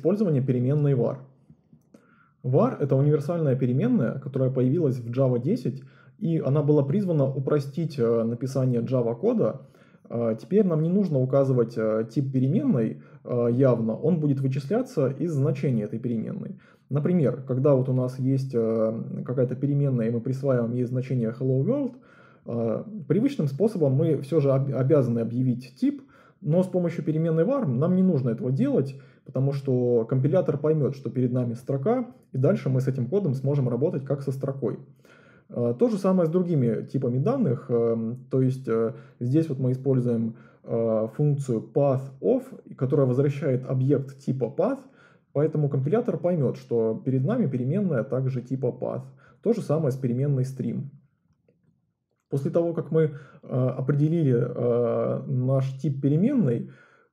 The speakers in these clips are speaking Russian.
использование переменной var. var – это универсальная переменная, которая появилась в Java 10, и она была призвана упростить э, написание Java кода. Э, теперь нам не нужно указывать э, тип переменной явно, он будет вычисляться из значения этой переменной. Например, когда вот у нас есть какая-то переменная, и мы присваиваем ей значение hello world, привычным способом мы все же обязаны объявить тип, но с помощью переменной var нам не нужно этого делать, потому что компилятор поймет, что перед нами строка, и дальше мы с этим кодом сможем работать как со строкой. Э, то же самое с другими типами данных, э, то есть э, здесь вот мы используем функцию pathOf, которая возвращает объект типа path, поэтому компилятор поймет, что перед нами переменная также типа path. То же самое с переменной stream. После того, как мы определили наш тип переменной,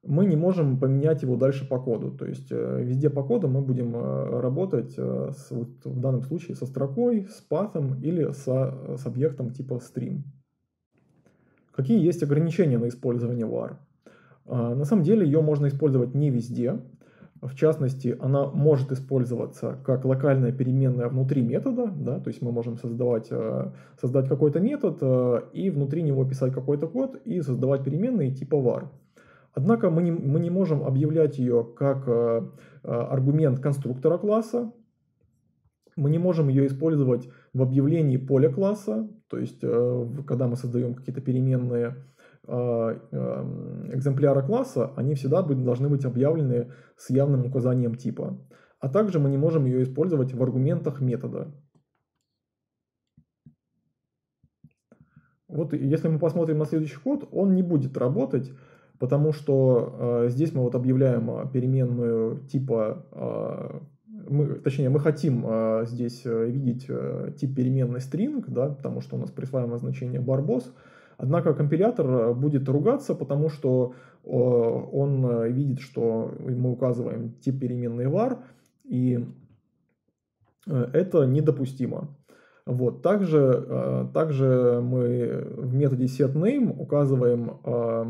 мы не можем поменять его дальше по коду. То есть э, везде по коду мы будем э, работать с, вот в данном случае со строкой, с патом или со, с объектом типа stream. Какие есть ограничения на использование var? А, на самом деле ее можно использовать не везде. В частности, она может использоваться как локальная переменная внутри метода, да, то есть мы можем создавать, создать какой-то метод и внутри него писать какой-то код и создавать переменные типа var. Однако мы не, мы не можем объявлять ее как э, э, аргумент конструктора класса, мы не можем ее использовать в объявлении поля класса, то есть э, когда мы создаем какие-то переменные экземпляра класса, они всегда должны быть объявлены с явным указанием типа. А также мы не можем ее использовать в аргументах метода. Вот если мы посмотрим на следующий код, он не будет работать, потому что э, здесь мы вот объявляем э, переменную типа, э, мы, точнее, мы хотим э, здесь э, видеть э, тип переменной string, да, потому что у нас присваиваемое значение barboss, однако компилятор будет ругаться, потому что э, он видит, что мы указываем тип переменной var, и это недопустимо. Вот. Также, э, также мы в методе setName указываем, э,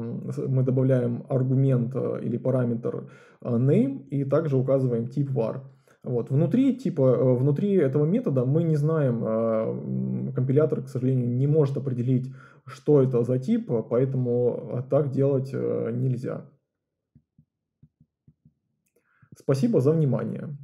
мы добавляем аргумент э, или параметр name и также указываем тип var. Вот. Внутри, типа, внутри этого метода мы не знаем, компилятор, к сожалению, не может определить, что это за тип, поэтому так делать нельзя. Спасибо за внимание.